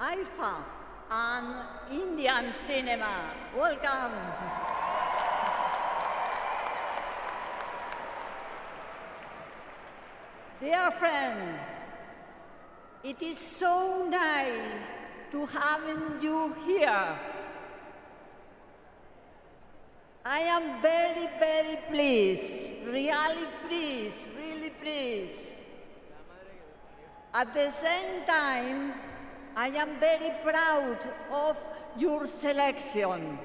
IIFA and Indian cinema. Welcome. Dear friend, it is so nice to having you here. I am very, very pleased, really pleased. At the same time, I am very proud of your selection.